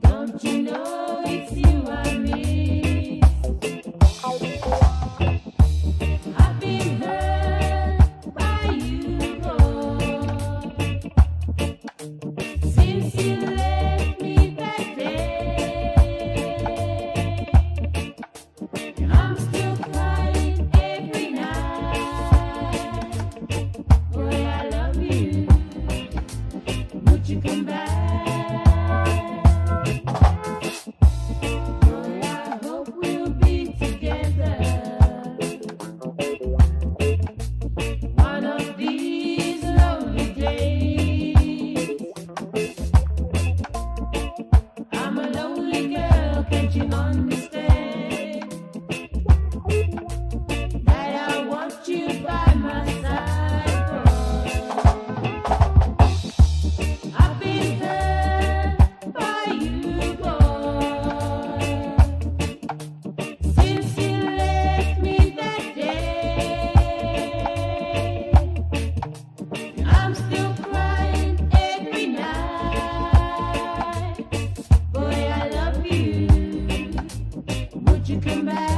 Don't you know? can't you understand? you come back?